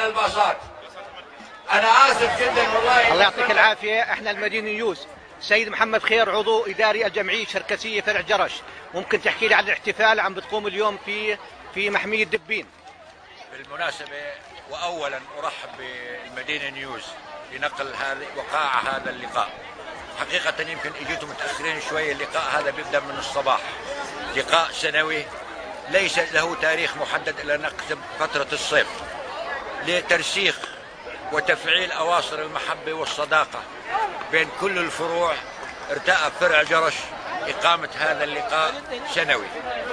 على الباصات. أنا آسف جدا والله. الله يعطيك العافية. إحنا المدينة نيوز. سيد محمد خير عضو إداري الجمعية الشركسيه فرع جرش. ممكن تحكي لي عن الاحتفال عم بتقوم اليوم في في محمية دبين؟ بالمناسبة واولا أرحب بالمدينة نيوز لنقل هذا وقاع هذا اللقاء. حقيقة يمكن إجيتوا متأخرين شوي اللقاء هذا بيبدأ من الصباح. لقاء سنوي ليس له تاريخ محدد إلا نقسم فترة الصيف. لترسيخ وتفعيل أواصر المحبة والصداقة بين كل الفروع ارتأى فرع جرش إقامة هذا اللقاء سنوي.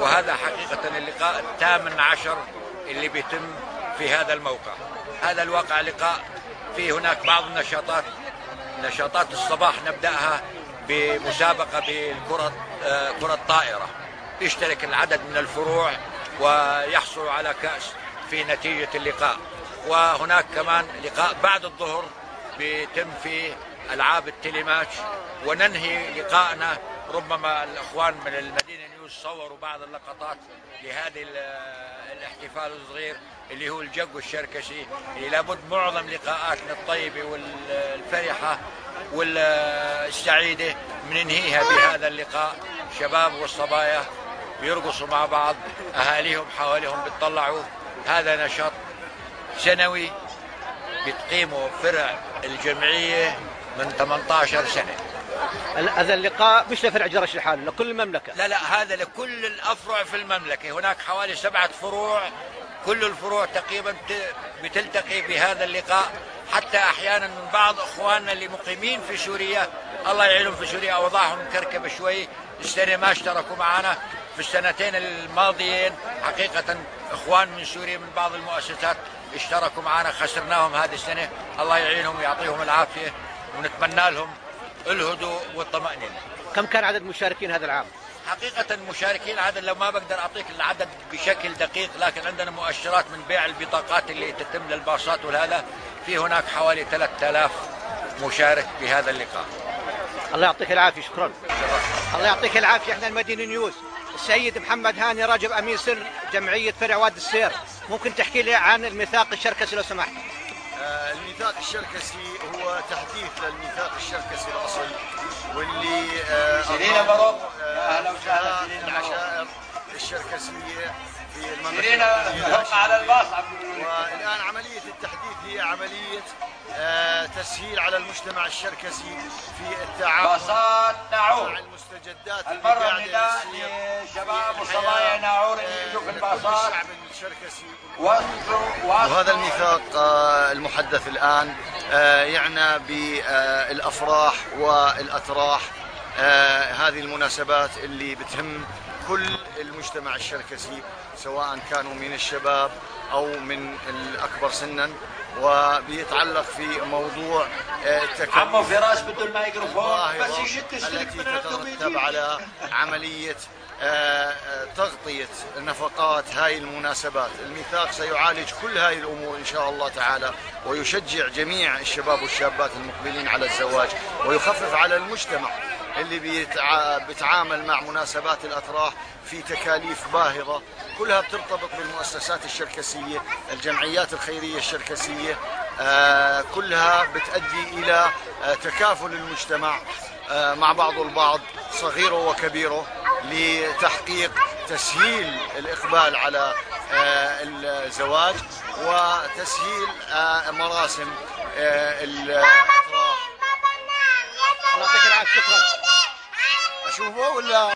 وهذا حقيقة اللقاء الثامن عشر اللي بيتم في هذا الموقع. هذا الواقع لقاء في هناك بعض النشاطات نشاطات الصباح نبدأها بمسابقة بالكرة آه، كرة طائرة. يشترك العدد من الفروع ويحصلوا على كأس في نتيجة اللقاء. وهناك كمان لقاء بعد الظهر بيتم فيه ألعاب التليماتش وننهي لقائنا ربما الأخوان من المدينة نيوز صوروا بعض اللقطات لهذه الاحتفال الصغير اللي هو الجق الشركسي اللي لابد معظم لقاءاتنا الطيبة والفرحة والسعيدة بننهيها بهذا اللقاء. شباب والصبايا بيرقصوا مع بعض أهاليهم حواليهم بيطلعوا. هذا نشاط سنوي بتقيمه فرع الجمعية من 18 سنة. هذا اللقاء مش لفرع جرش لحاله لكل المملكة. لا لا هذا لكل الأفرع في المملكة. هناك حوالي سبعة فروع كل الفروع تقريبا بتلتقي بهذا اللقاء. حتى أحيانا من بعض إخواننا اللي مقيمين في سوريا الله يعينهم في سوريا أوضاعهم مكركبة شوي. السنة ما اشتركوا معنا في السنتين الماضيين. حقيقة إخوان من سوريا من بعض المؤسسات اشتركوا معنا خسرناهم هذه السنة. الله يعينهم ويعطيهم العافية ونتمنى لهم الهدوء والطمأنينة. كم كان عدد المشاركين هذا العام؟ حقيقة المشاركين عدد لو ما بقدر أعطيك العدد بشكل دقيق لكن عندنا مؤشرات من بيع البطاقات اللي تتم للباصات وهذا في هناك حوالي 3000 مشارك بهذا اللقاء. الله يعطيك العافية شكرا. الله يعطيك العافية إحنا المدينة نيوز. السيد محمد هاني رجب أمين سر جمعية فرع وادي السير. ممكن تحكي لي عن الميثاق الشركسي لو سمحت؟ آه، الميثاق الشركسي هو تحديث للميثاق الشركسي الاصلي واللي سيرينا بروك. أهلا وسهلا العشائر الشركسية في المملكة سيرينا على الباص عمليه عملية آه، تسهيل على المجتمع الشركسي في التعامل باصات ناعور مع المستجدات اللي قاعدة شباب وصبايا ناعور اللي يجوا في الباصات الشعب الشركسي. وهذا الميثاق آه، المحدث الآن آه، يعنى بالأفراح والأتراح هذه المناسبات اللي بتهم كل المجتمع الشركسي سواء كانوا من الشباب أو من الأكبر سنا. وبيتعلق في موضوع التكلم. عمو فراس بده الميكروفون بس يشد التي تترتب على عملية آه، آه، تغطية نفقات هاي المناسبات. الميثاق سيعالج كل هاي الأمور إن شاء الله تعالى ويشجع جميع الشباب والشابات المقبلين على الزواج ويخفف على المجتمع. اللي بيتعامل مع مناسبات الأطراح في تكاليف باهظة. كلها بترتبط بالمؤسسات الشركسية الجمعيات الخيرية الشركسية. آه، كلها بتؤدي إلى تكافل المجتمع مع بعض البعض صغيرة وكبيرة لتحقيق تسهيل الإقبال على آه، الزواج وتسهيل آه، مراسم آه، الأفراح يعطيك العافية شكرا. أشوفه ولا